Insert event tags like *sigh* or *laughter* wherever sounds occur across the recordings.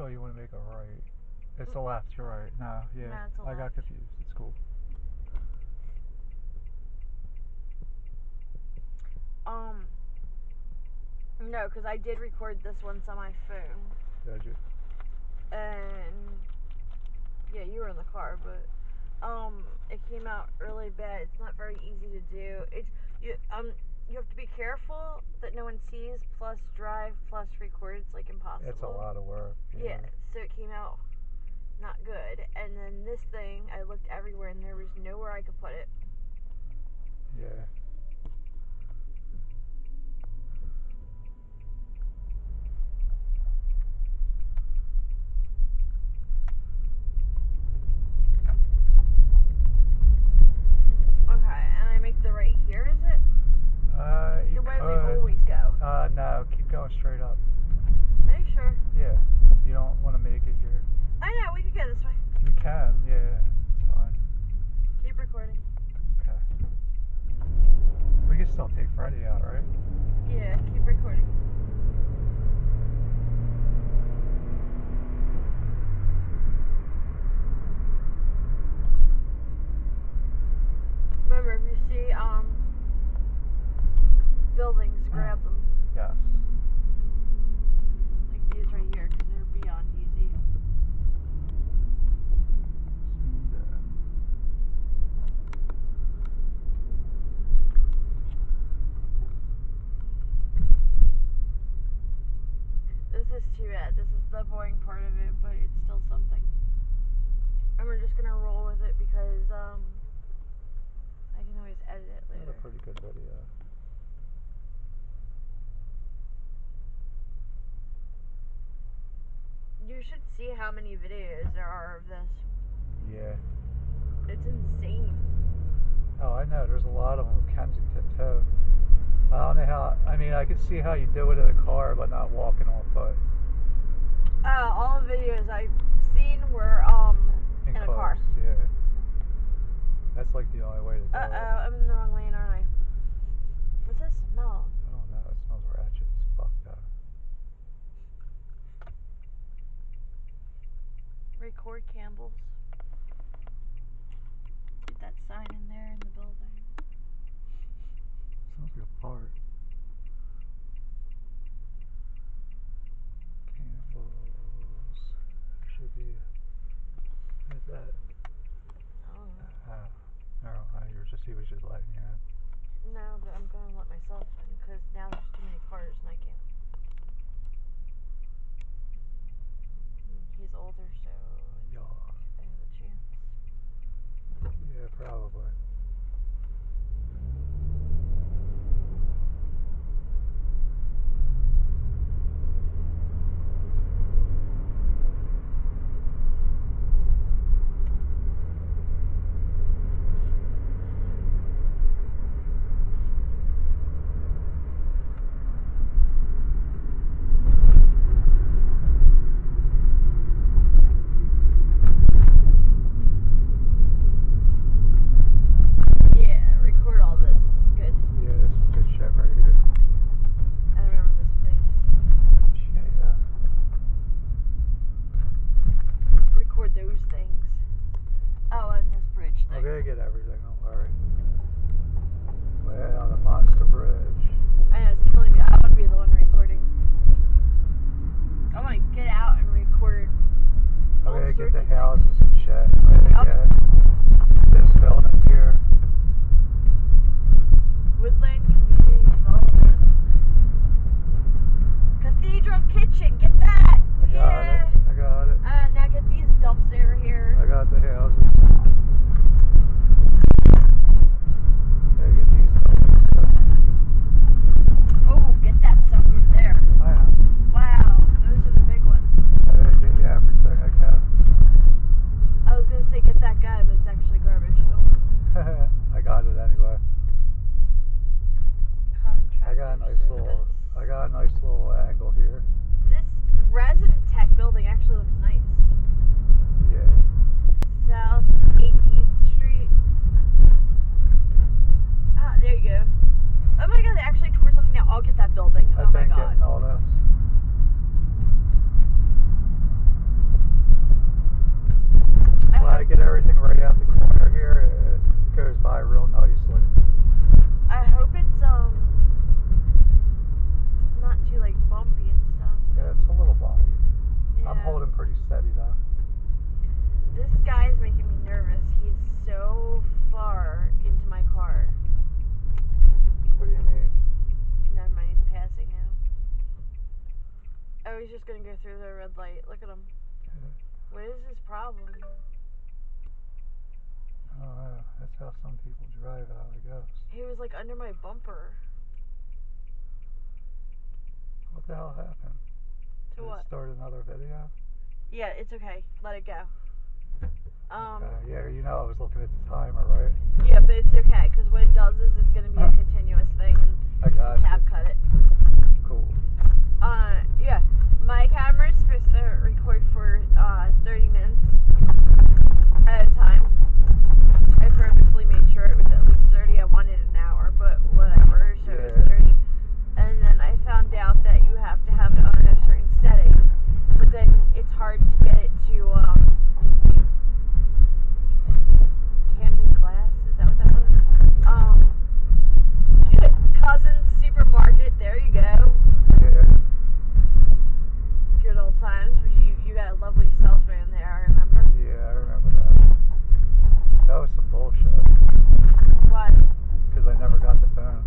Actually, you want to make a right. It's a left. You're right. No, yeah. No, I got confused. It's cool. Um. No, because I did record this once on my phone, Did you? and yeah, you were in the car, but um, it came out really bad. It's not very easy to do. It's you um. You have to be careful that no one sees. Plus, drive. Plus, record. It's like impossible. It's a lot of work. Yeah, so it came out not good. And then this thing, I looked everywhere and there was nowhere I could put it. Yeah. Okay, and I make the right here, is it? Uh, you The way we could. always go. Uh, no. Keep going straight up. Are you sure? Yeah. You don't want to make it here. I know, we could go this way. You can. Yeah. It's fine. Keep recording. Okay. We can still take Freddie out, right? Yeah, keep recording. Remember, if you see um buildings, grab them. Yes. Like these right here, because they're beyond easy. This bad. This is the boring part of it, but it's still something. And we're just gonna roll with it because um I can always edit it later. That's a pretty good video. You should see how many videos there are of this. Yeah. It's insane. Oh, I know. There's a lot of them in Kensington too. I don't know how. I mean, I can see how you do it in a car, but not walking on foot. Uh, all the videos I've seen were um In, In a car. Yeah. That's like the only way to do Uh it. oh, I'm in the wrong lane, aren't I? What's that smell? I don't know. It smells ratchet as fuck though. Record Campbell's. Get that sign in there in the building. Smells like a fart. Campbell's. Should be. What's that? I don't know. Uh, no, uh, you were just he was just letting you in. No, but I'm gonna let myself in because now there's too many cars and I can't. Mm, He's older, so Yeah. I have a chance. Yeah, probably. Yeah, record all this. It's good. Yeah, this is good shit right here. I remember this place. Yeah. Record those things. Oh, and this bridge thing. I'm gonna get everything, don't worry. Well, the monster bridge. got it anyway. I got a nice little I got a nice little angle here. This resident tech building actually looks nice. Yeah. South 18th Street. Ah, there you go. Oh my god, they actually tore something down. I'll get that building. I oh my god. Getting all this. Through the red light. Look at him. What is his problem? Oh, yeah, that's how some people drive out, I guess. He was like under my bumper. What the hell happened? To Did what? start another video? Yeah, it's okay. Let it go. Um. okay. Yeah, you know I was looking at the timer, right? Yeah, but it's okay because what it does is it's gonna be a *laughs* continuous thing and I got cap you. cut it. Cool. Uh, yeah. My camera is supposed to record for uh 30 minutes at a time. I purposely made sure it was at least 30. I wanted an hour, but whatever. So it was Yeah. 30. And then I found out that you have to have it on a certain setting, but then it's hard to get it to um. Camden Glass, is that what that was? Um, Cousins Supermarket. There you go. Yeah. Good old times. when You you got a lovely cell phone there. I remember. Yeah, I remember that. That was some bullshit. What? Because I never got the phone.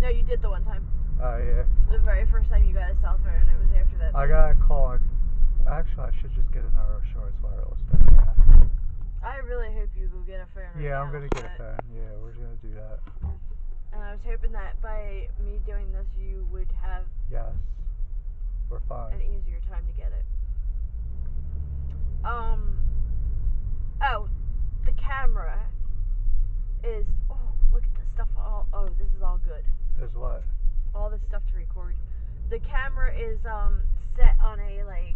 No, you did the one time. Oh, yeah. The very first time you got a cell phone. It was after that. I thing. got a call. Actually, I should just get another Shorts wireless phone. Yeah, I really hope you go get a yeah I'm to get a but- Yeah, we're to do that. And I was hoping that by me doing this, you would have Yes. We're fine. an easier time to get it. Um. Oh, the camera is. Oh, look at the stuff. All. Oh, this is all good. Is what? all this stuff to record. The camera is um set on a like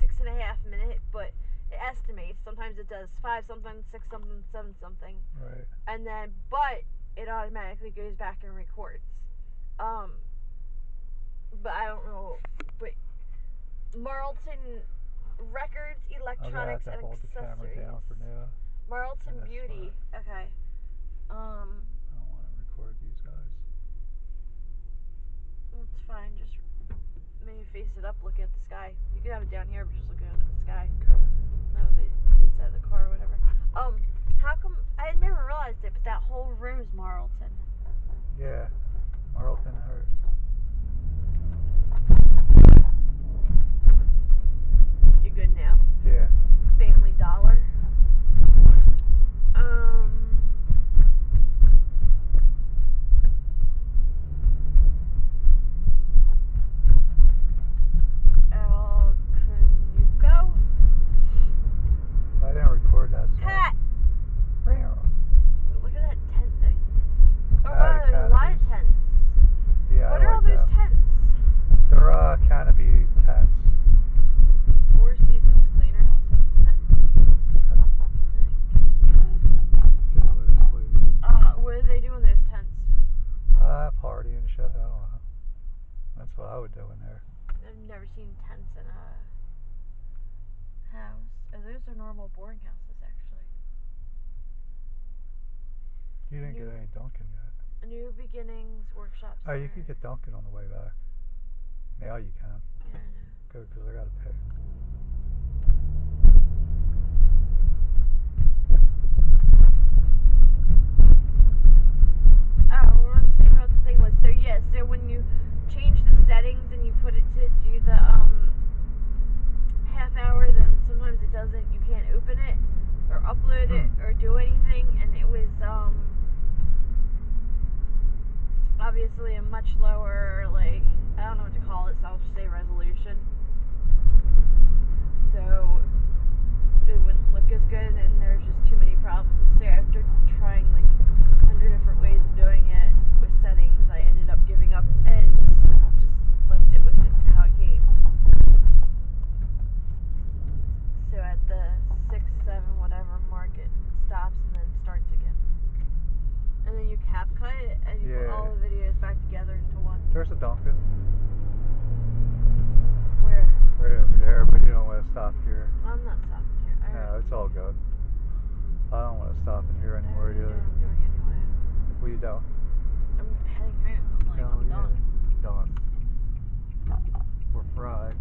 six and a half minute, but it estimates. Sometimes it does five something, six something, seven something, Right. and then but it automatically goes back and records. Um, but I don't know. But Marlton Records, I'm going to have Electronics, and hold the camera Accessories. down for now. Marlton Beauty. Okay. Um, I don't want to record these guys. That's fine. Just face it up, looking at the sky. You can have it down here, but just looking at the sky. No, the inside the car or whatever. Um, how come I never realized it, but that whole room is Marlton. Yeah. Marlton Hurt. You good now? Yeah. Family Dollar. Um. El Canuco. I didn't record that song. Cat. Meow. Look at that tent thing. Oh I wow, had a there's a lot of canopies. tents. Yeah, what I are all like those that. tents? They're uh, canopy tents. Four Seasons cleaners. Get away, please. uh, what do they do in those tents? Uh, party and shit. I don't know. That's what I would do in there. I've never seen tents in a house. Oh, those are normal boarding houses, actually. You didn't get any Dunkin' yet. New Beginnings Workshop. Oh, you Center. could get Dunkin' on the way back. Now you can. Yeah, I. *laughs* Good, because I gotta pay. Oh, what I was saying about the thing was so yeah, so when you change the settings and you put it to do the um half hour, then sometimes it doesn't. You can't open it or upload it or do anything, and it was um obviously a much lower like I don't know what to call it, so I'll just say resolution. So it wouldn't look as good, and there's just too many problems. So after trying like hundred different ways of doing it with settings, I ended up giving up and just left it with it how it came. So at the six, seven, whatever mark, it stops and then starts again. And then you cap cut it and you put all the videos back together into one. There's a Dunkin' Where right over there, but you don't want to stop here. I'm not stopping here. I No, it's all good. I don't want to stop in here anymore either. what I'm doing anyway. What you doing? I'm heading home. I'm like, Hell I'm yeah. done. Done. We're fried.